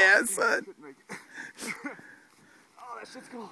Yeah, son. oh, that shit's cold.